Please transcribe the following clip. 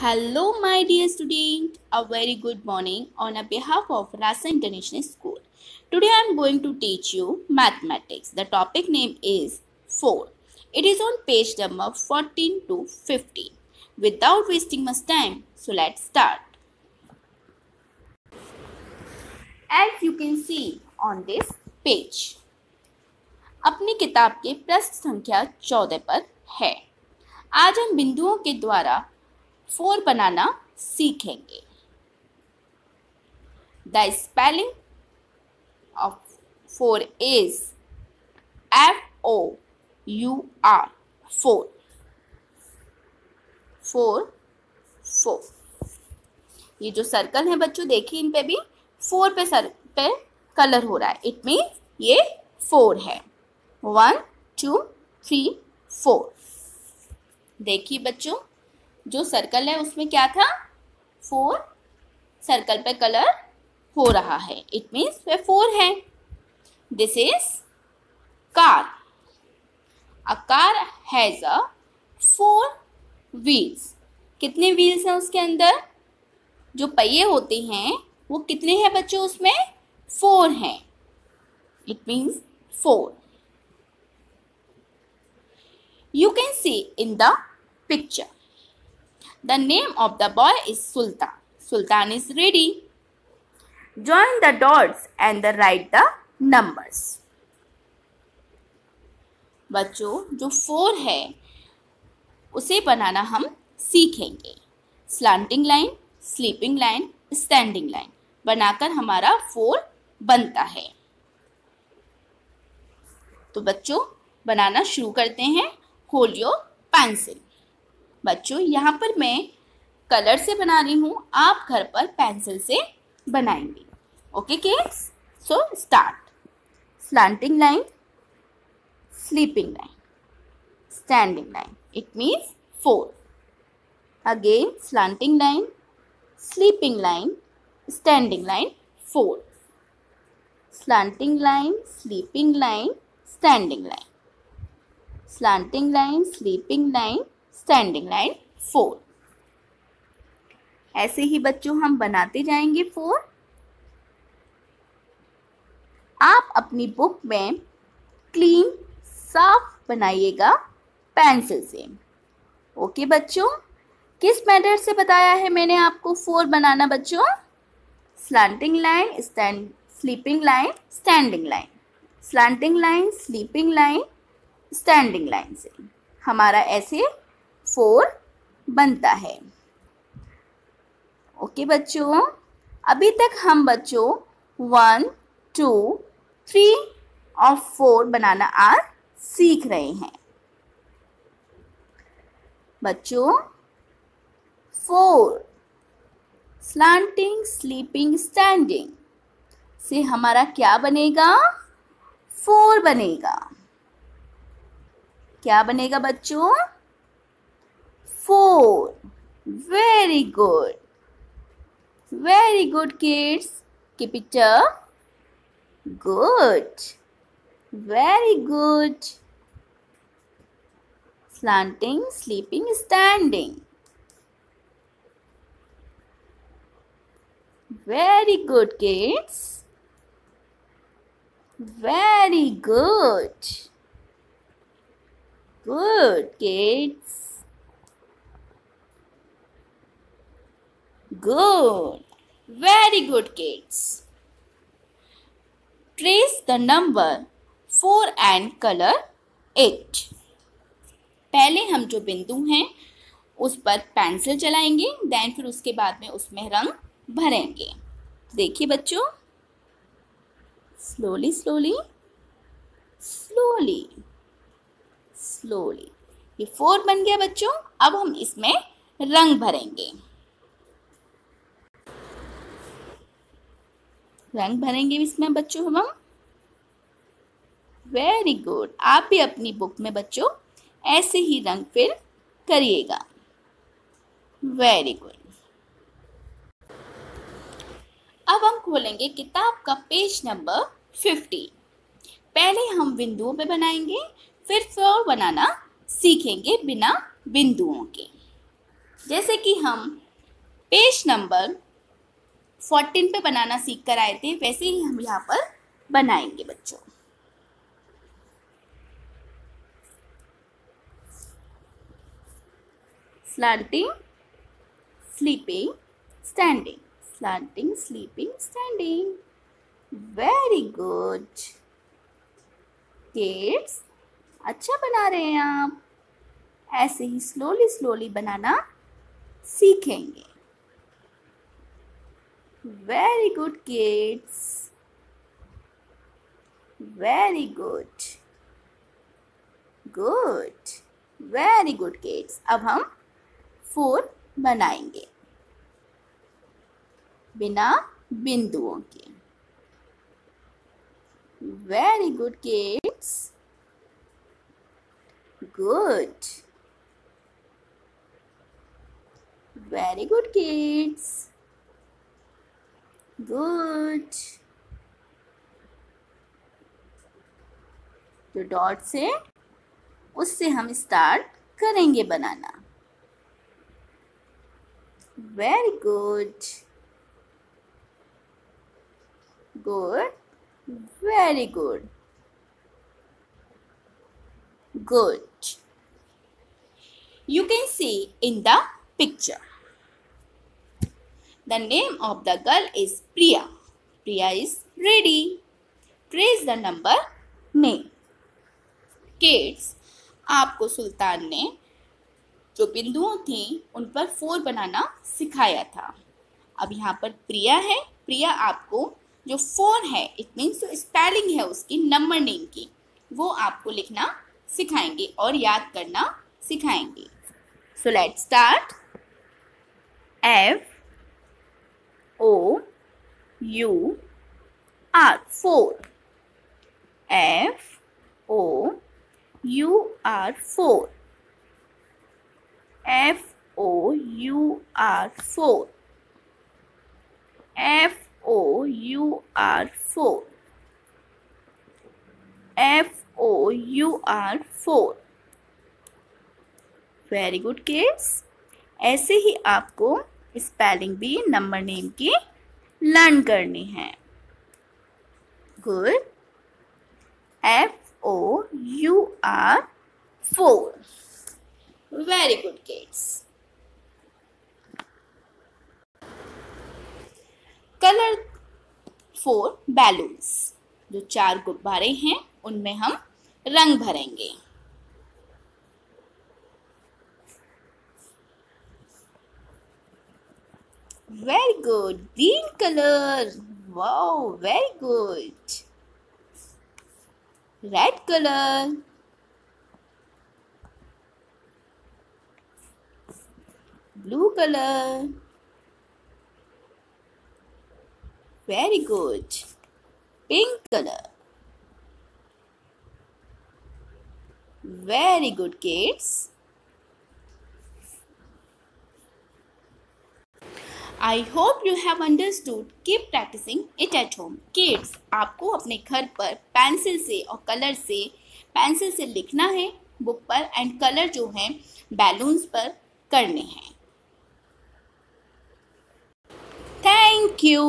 Hello, my dear student. A very good morning on behalf of Rasa International School. Today I am going to teach you mathematics. The topic name is 4. It is on page number 14 to 15. Without wasting much time, so let's start. As you can see on this page, अपनी किताब के प्रश्न संख्या चौदह पर है आज हम बिंदुओं के द्वारा फोर बनाना सीखेंगे। The spelling of four is F O U R four four four ये जो सर्कल है बच्चों, देखिए इन पे भी फोर पे सर पे कलर हो रहा है। इट मीन ये फोर है। वन टू थ्री फोर देखिए बच्चों जो सर्कल है, उसमें क्या था? फोर सर्कल पे कलर हो रहा है। इट मीन्स वे फोर है। This is car a car has a four wheels कितने व्हील्स हैं उसके अंदर? जो पहिए होते हैं, वो कितने हैं बच्चों उसमें? फोर हैं। It means four you can see in the picture. The name of the boy is sultan. Sultan is ready. Join the dots and the write the numbers. बच्चों, जो फोर है, उसे बनाना हम सीखेंगे। Slanting line sleeping line standing line बनाकर हमारा four बनता है। तो बच्चों, बनाना शुरू करते हैं। होलियो पेंसिल बच्चों यहाँ पर मैं कलर से बना रही हूँ। आप घर पर पेंसिल से बनाएँगे। Okay kids so start slanting line sleeping line standing line it means four again slanting line sleeping line standing line four slanting line sleeping line standing line slanting line, sleeping line, standing line four ऐसे ही बच्चों, हम बनाते जाएँगे four आप अपनी book में clean साफ़ बनाइएगा पेंसिल से. ओके बच्चों? किस मेथड से बताया है मैंने आपको फोर बनाना बच्चों? Slanting line stand sleeping line standing line slanting line sleeping line standing line से. हमारा ऐसे फोर बनता है। ओके बच्चों, अभी तक हम बच्चों वन टू थ्री और फोर बनाना आज सीख रहे हैं। बच्चों फोर स्लांटिंग स्लीपिंग स्टैंडिंग से हमारा क्या बनेगा? फोर बनेगा। क्या बनेगा बच्चों? Four. Very good. Very good, kids. Keep it up. Good. Very good. Slanting, sleeping, standing. Very good, kids. Very good. Good, kids. Good. Very good, kids. Trace the number 4 and color 8. पहले हम जो बिंदु हैं उस पर pencil चलाएँगे then फिर उसके बाद में उसमें रंग भरेंगे देखिए बच्चों स्लोली स्लोली स्लोली स्लोली ये फोर बन गया बच्चों अब हम इसमें रंग भरेंगे रंग भरेंगे इसमें बच्चों हम। वेरी गुड आप भी अपनी बुक में बच्चों ऐसे ही रंग फिर करिएगा। वेरी गुड अब हम खोलेंगे किताब का पेज नंबर फिफ्टी पहले हम बिंदुओं पे बनाएँगे, फिर फ्लोर बनाना सीखेंगे बिना बिंदुओं के। जैसे कि हम पेज नंबर फोर्टीन पे बनाना सीख कर आए थे, वैसे ही हम यहाँ पर बनाएँगे बच्चों। Slanting sleeping standing slanting sleeping standing very good gets अच्छा बना रहे हैं आप। ऐसे ही स्लोली स्लोली बनाना सीखेंगे। Very good kids very good good very good kids अब हम फोर बनाएँगे। बिना बिंदुओं के। Very good kids good very good kids good जो डॉट से, उससे हम स्टार्ट करेंगे बनाना। Very good good very good good you can see in the picture The name of the girl is Priya. Priya is ready. Trace the number name. Kids, आपको सुल्तान ने जो बिंदुओं थी उन पर फोर बनाना सिखाया था अब यहाँ पर प्रिया है प्रिया आपको जो फोर है इट मीन्स जो स्पेलिंग है उसकी नंबर नेम की वो आपको लिखना सिखाएँगे और याद करना सिखाएँगे so let start F O U R four F O U R four F, O, U, R 4 F, O, U, R 4 F, O, U, R 4 very good kids ऐसे ही आपको स्पेलिंग भी नंबर नेम की learn करनी है। Good F O U R four very good kids. Colour four balloons जो चार गुब्बारे हैं, उनमें हम रंग भरेंगे। Very good. Green color. Wow, very good. Red color. Blue color. Very good. Pink color. Very good, kids. I hope you have understood keep practising it at home kids आपको अपने घर पर पेंसिल से और कलर से pencil से लिखना है बुक पर एंड कलर जो है बैलून्स पर करने हैं. Thank you